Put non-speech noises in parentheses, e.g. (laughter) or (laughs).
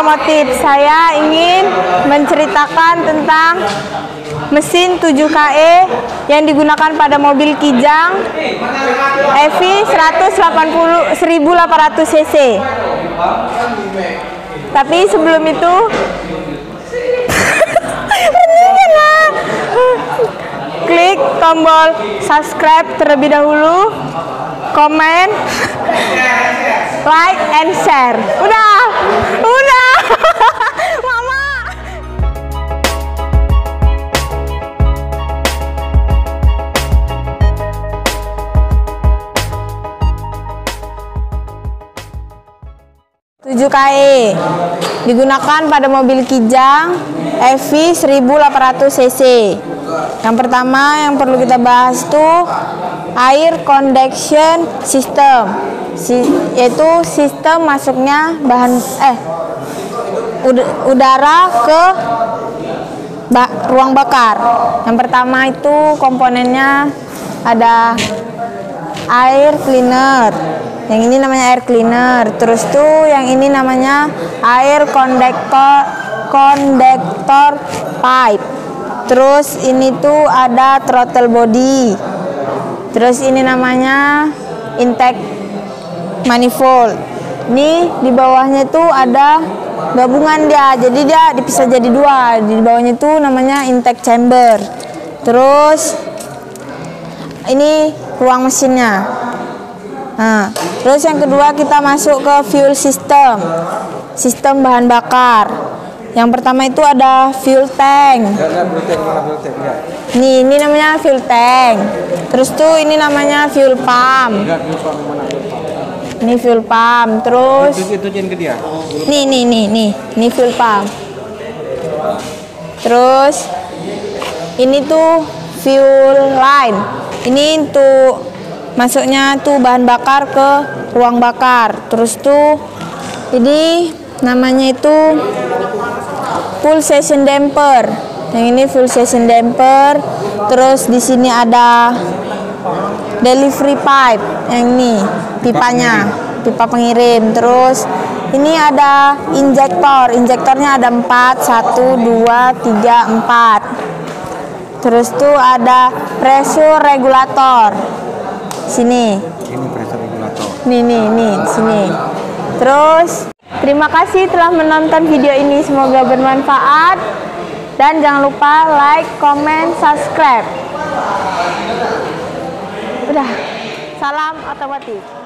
Otomotif. Saya ingin menceritakan tentang mesin 7KE yang digunakan pada mobil Kijang EV 180 1800 cc. Tapi sebelum itu (laughs) klik tombol subscribe terlebih dahulu, komen, like and share. Udah, udah. (laughs) Mama. Tujuh KE digunakan pada mobil Kijang EV 1800 cc. Yang pertama yang perlu kita bahas tuh air conduction system, si, yaitu sistem masuknya bahan eh ud, udara ke ba, ruang bakar. Yang pertama itu komponennya ada air cleaner. Yang ini namanya air cleaner. Terus tuh yang ini namanya air kondektor kondektor pipe. Terus ini tuh ada throttle body. Terus ini namanya intake manifold. Ini di bawahnya tuh ada gabungan dia. Jadi dia dipisah jadi dua. Di bawahnya tuh namanya intake chamber. Terus ini ruang mesinnya. Nah, terus yang kedua kita masuk ke fuel system. Sistem bahan bakar. Yang pertama itu ada fuel tank. Nih, ini namanya fuel tank. Terus tuh ini namanya fuel pump. Ini fuel pump. Terus Nih, nih, nih, nih. Ini fuel pump. Terus ini tuh fuel line. Ini untuk masuknya tuh bahan bakar ke ruang bakar. Terus tuh ini namanya itu full session damper. Yang ini full session damper. Terus di sini ada delivery pipe. Yang ini pipanya, pipa pengirim. Terus ini ada injektor. Injektornya ada 4, 1 2 3 4. Terus tuh ada pressure regulator. Sini. Ini pressure regulator. Nih, nih, nih, sini. Terus, terima kasih telah menonton video ini. Semoga bermanfaat. Dan jangan lupa like, comment, subscribe. Udah. Salam otomotif.